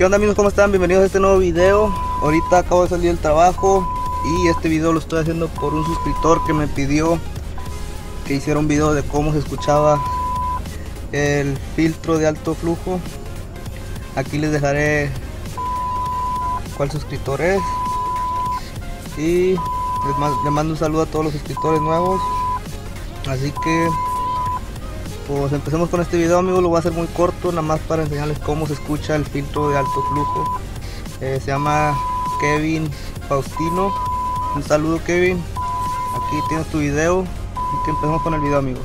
¿Qué onda amigos? ¿Cómo están? Bienvenidos a este nuevo video. Ahorita acabo de salir del trabajo y este video lo estoy haciendo por un suscriptor que me pidió que hiciera un video de cómo se escuchaba el filtro de alto flujo. Aquí les dejaré cuál suscriptor es y les mando un saludo a todos los suscriptores nuevos. Así que pues empecemos con este video amigos, lo voy a hacer muy corto, nada más para enseñarles cómo se escucha el filtro de alto flujo. Eh, se llama Kevin Faustino. Un saludo Kevin. Aquí tienes tu video. Que empecemos con el video amigos.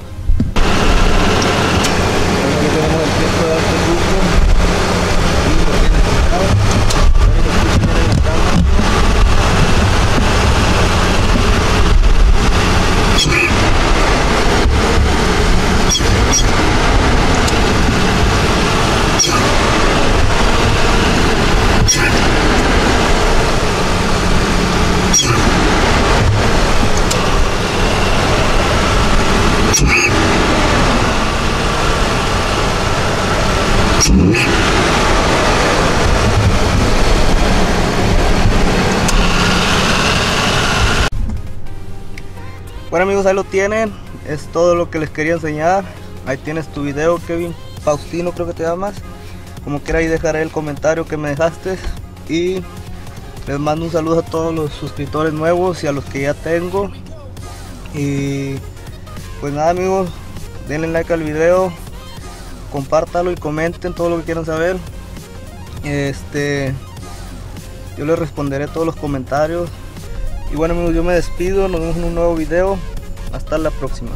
Bueno amigos, ahí lo tienen. Es todo lo que les quería enseñar. Ahí tienes tu video, Kevin Faustino creo que te llamas. Como quiera ahí dejaré el comentario que me dejaste. Y les mando un saludo a todos los suscriptores nuevos y a los que ya tengo. Y pues nada amigos, denle like al video, compártalo y comenten todo lo que quieran saber. Este, yo les responderé todos los comentarios. Y bueno amigos, yo me despido, nos vemos en un nuevo video. Hasta la próxima.